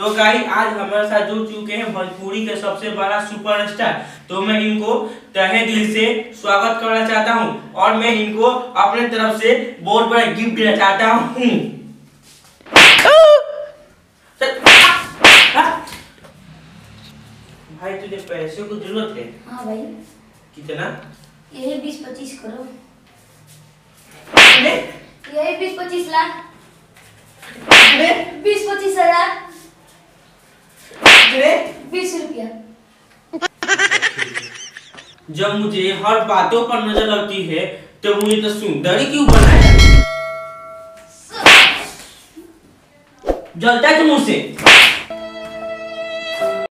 तो गाई आज हमारे साथ जुड़ चुके हैं भोजपुरी के सबसे बड़ा सुपरस्टार तो मैं इनको तहे दिल से स्वागत करना चाहता हूँ और मैं इनको अपने तरफ़ से बहुत बड़ा गिफ्ट देना चाहता हूँ। भाई तुझे पैसे को ज़रूरत है? हाँ भाई। कितना? यही बीस पच्चीस करो? यही बीस पच्चीस लाख कितने? बीस पच्चीस हज़ार कितने? रुपया जब मुझे हर बातों पर नज़र लगती है तो मुझे तो सुंदर क्यों बनाया? जलता है तुम मुझसे